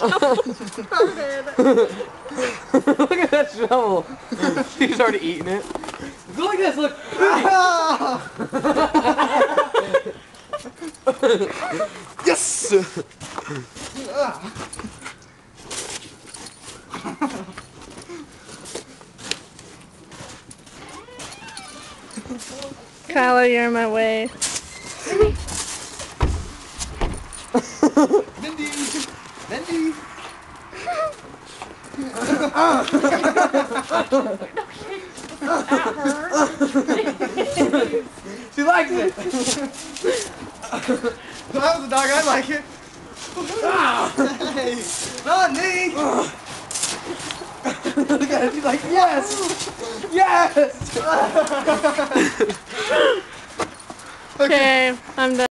Look at that shovel. She's already eating it. Go like this, look. yes! Kyla, you're in my way. Mindy! Mindy! She likes it. If I was a dog, I'd like it. hey, not me! Look at it. She's like, yes, yes. Okay, I'm done.